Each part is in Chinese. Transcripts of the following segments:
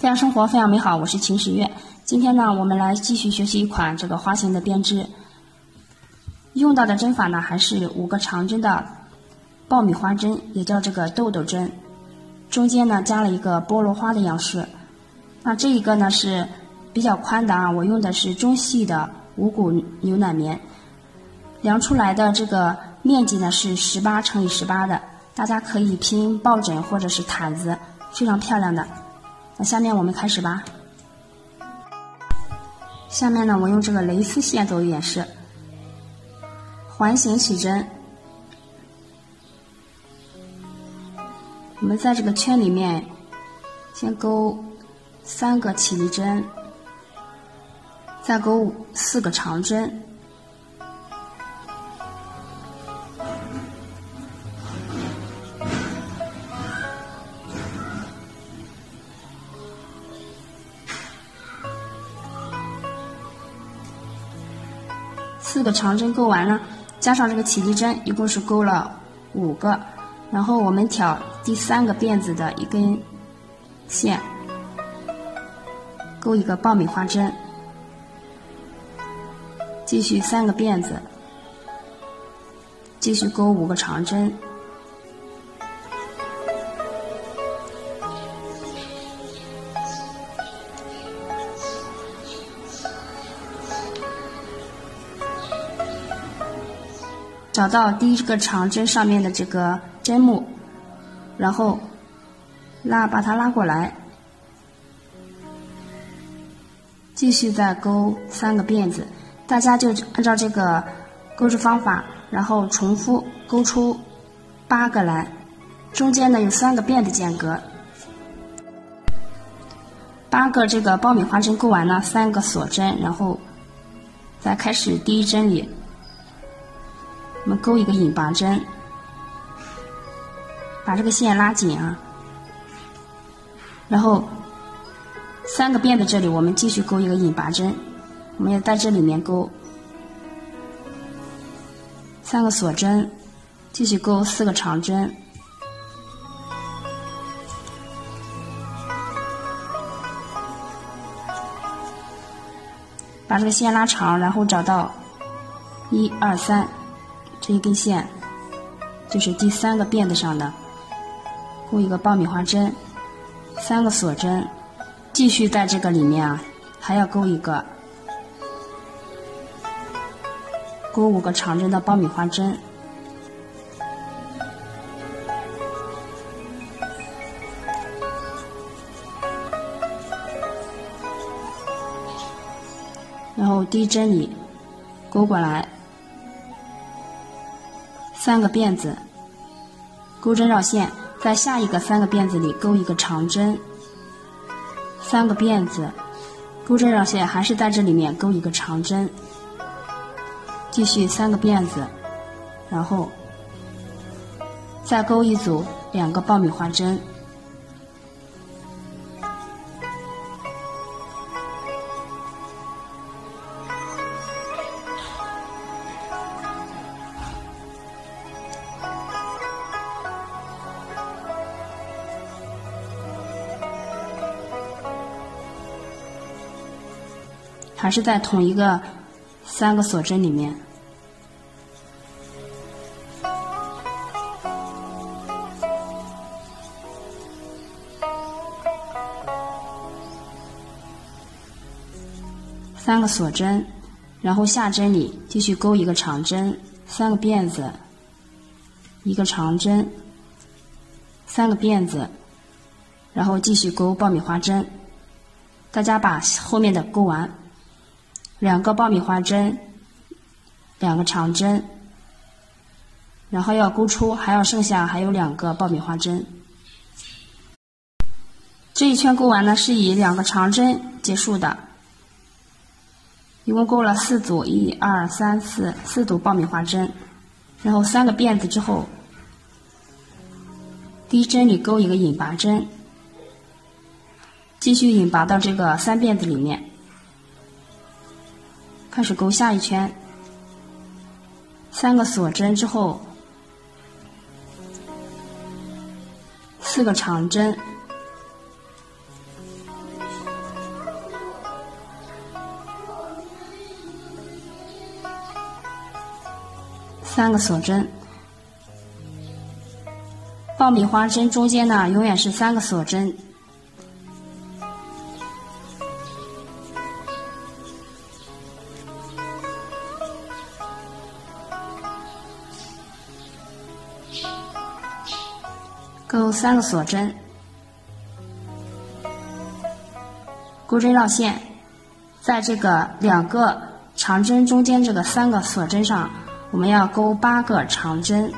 分享生活，分享美好，我是秦时月。今天呢，我们来继续学习一款这个花型的编织。用到的针法呢，还是五个长针的爆米花针，也叫这个豆豆针。中间呢，加了一个菠萝花的样式。那这一个呢是比较宽的啊，我用的是中细的五谷牛奶棉，量出来的这个面积呢是十八乘以十八的，大家可以拼抱枕或者是毯子，非常漂亮的。那下面我们开始吧。下面呢，我用这个蕾丝线作为演示，环形起针，我们在这个圈里面先钩。三个起立针，再钩四个长针，四个长针钩完了，加上这个起立针，一共是钩了五个。然后我们挑第三个辫子的一根线。钩一个爆米花针，继续三个辫子，继续钩五个长针，找到第一个长针上面的这个针目，然后拉把它拉过来。继续再钩三个辫子，大家就按照这个钩织方法，然后重复钩出八个来，中间呢有三个辫子间隔。八个这个爆米花针钩完了，三个锁针，然后再开始第一针里，我们钩一个引拔针，把这个线拉紧啊，然后。三个辫子这里，我们继续钩一个引拔针，我们要在这里面钩三个锁针，继续钩四个长针，把这个线拉长，然后找到一二三。这一根线，就是第三个辫子上的，钩一个爆米花针，三个锁针。继续在这个里面啊，还要钩一个，钩五个长针的爆米花针，然后第一针里钩过来，三个辫子，钩针绕线，在下一个三个辫子里钩一个长针。三个辫子，钩针绕线，还是在这里面钩一个长针，继续三个辫子，然后再钩一组两个爆米花针。还是在同一个三个锁针里面，三个锁针，然后下针里继续钩一个长针，三个辫子，一个长针，三个辫子，然后继续钩爆米花针。大家把后面的钩完。两个爆米花针，两个长针，然后要钩出，还要剩下还有两个爆米花针。这一圈钩完呢，是以两个长针结束的，一共钩了四组，一二三四，四组爆米花针，然后三个辫子之后，第一针里钩一个引拔针，继续引拔到这个三辫子里面。开始勾下一圈。三个锁针之后四个长针。三个锁针。爆米花针中间呢永远是三个锁针。钩三个锁针，钩针绕线，在这个两个长针中间这个三个锁针上，我们要钩八个长针。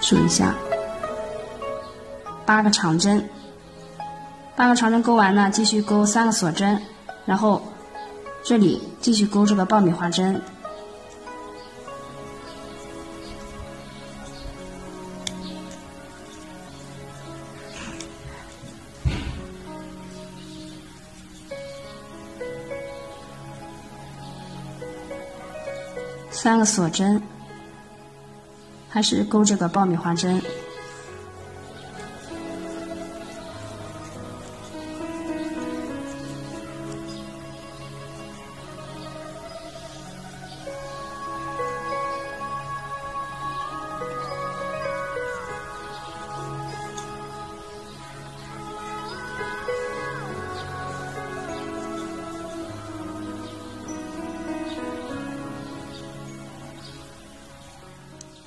数一下，八个长针，八个长针钩完呢，继续钩三个锁针，然后这里继续钩这个爆米花针，三个锁针。还是勾这个爆米花针，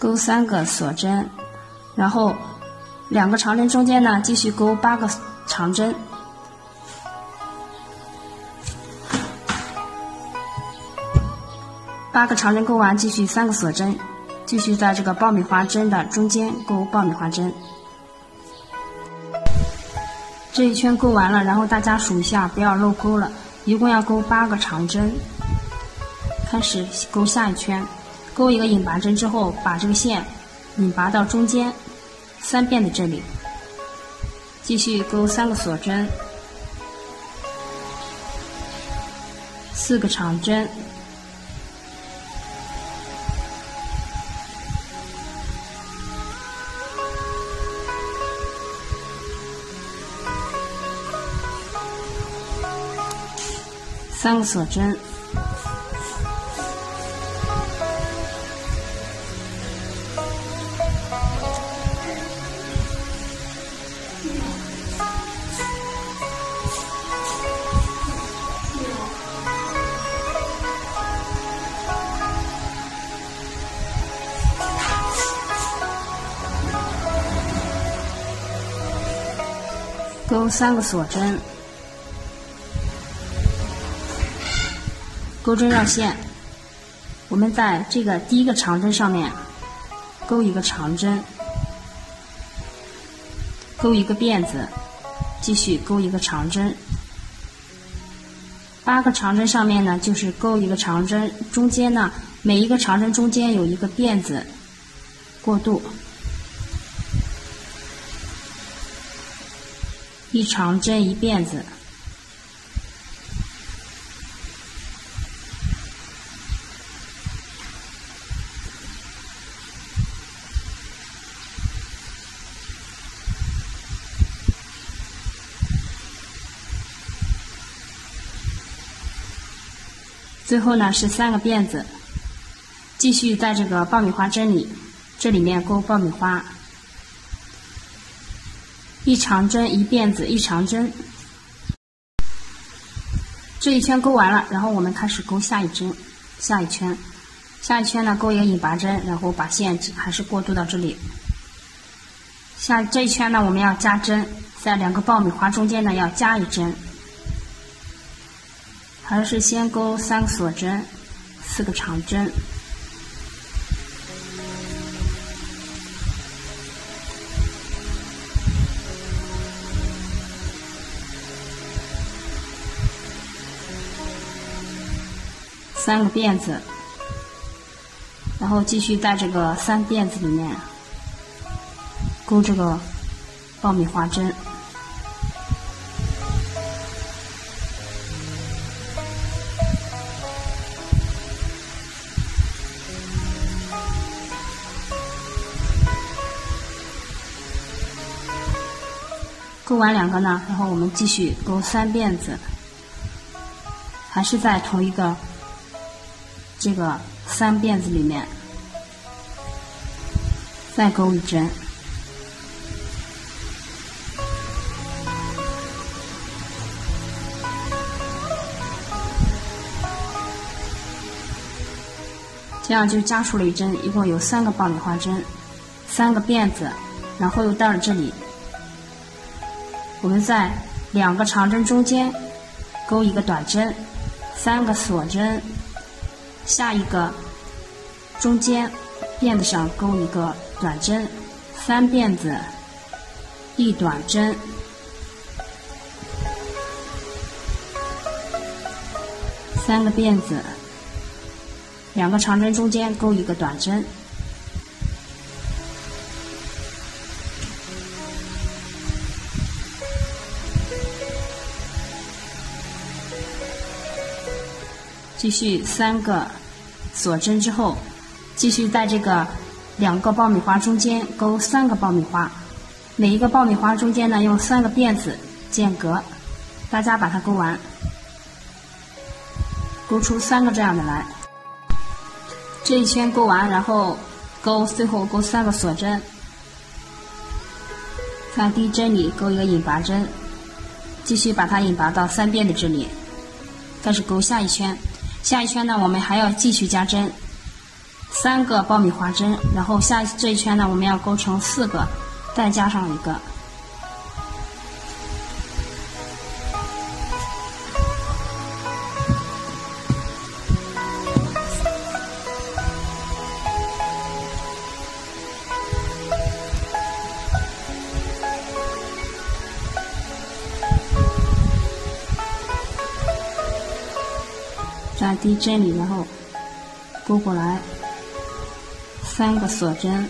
钩三个锁针，然后两个长针中间呢，继续钩八个长针。八个长针钩完，继续三个锁针，继续在这个爆米花针的中间钩爆米花针。这一圈钩完了，然后大家数一下，不要漏钩了。一共要钩八个长针。开始钩下一圈。钩一个引拔针之后，把这个线引拔到中间三遍的这里，继续钩三个锁针，四个长针，三个锁针。钩三个锁针，钩针绕线。我们在这个第一个长针上面钩一个长针，钩一个辫子，继续钩一个长针。八个长针上面呢，就是钩一个长针，中间呢，每一个长针中间有一个辫子过渡。一长针一辫子，最后呢是三个辫子，继续在这个爆米花针里，这里面勾爆米花。一长针一辫子一长针，这一圈钩完了，然后我们开始钩下一针，下一圈，下一圈呢钩一个引拔针，然后把线还是过渡到这里。下这一圈呢我们要加针，在两个爆米花中间呢要加一针，还是先钩三个锁针，四个长针。三个辫子。然后继续在这个三辫子里面勾这个爆米花针。勾完两个呢然后我们继续勾三辫子还是在同一个这个三辫子里面再钩一针，这样就加出了一针，一共有三个爆米花针，三个辫子，然后又到了这里。我们在两个长针中间钩一个短针，三个锁针，下一个中间辫子上钩一个短针，三辫子一短针，三个辫子，两个长针中间钩一个短针。继续三个锁针之后，继续在这个两个爆米花中间钩三个爆米花，每一个爆米花中间呢用三个辫子间隔，大家把它钩完，钩出三个这样的来。这一圈钩完，然后钩最后钩三个锁针，在第一针里钩一个引拔针，继续把它引拔到三边的这里，开始钩下一圈。下一圈呢，我们还要继续加针，三个爆米花针，然后下这一圈呢，我们要勾成四个，再加上一个。第一针里，然后勾过来三个锁针，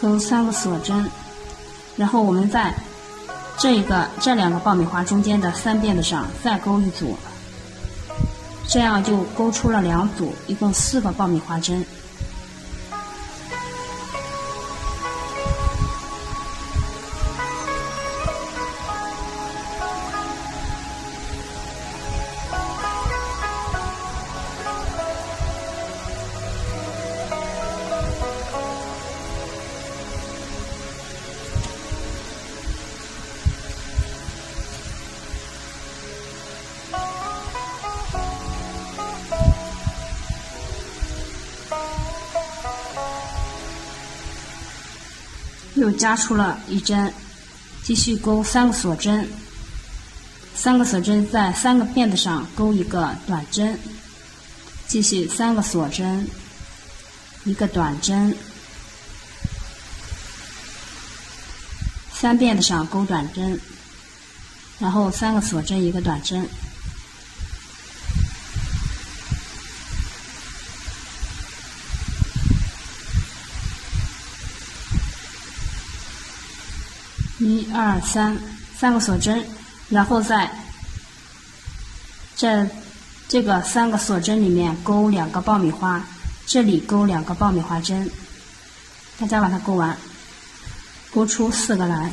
钩三个锁针，然后我们再。这一个这两个爆米花中间的三辫子上再钩一组，这样就钩出了两组，一共四个爆米花针。又加出了一针，继续钩三个锁针，三个锁针在三个辫子上钩一个短针，继续三个锁针，一个短针，三辫子上钩短针，然后三个锁针一个短针。一二三，三个锁针，然后在这这个三个锁针里面勾两个爆米花，这里勾两个爆米花针，大家把它勾完，勾出四个来。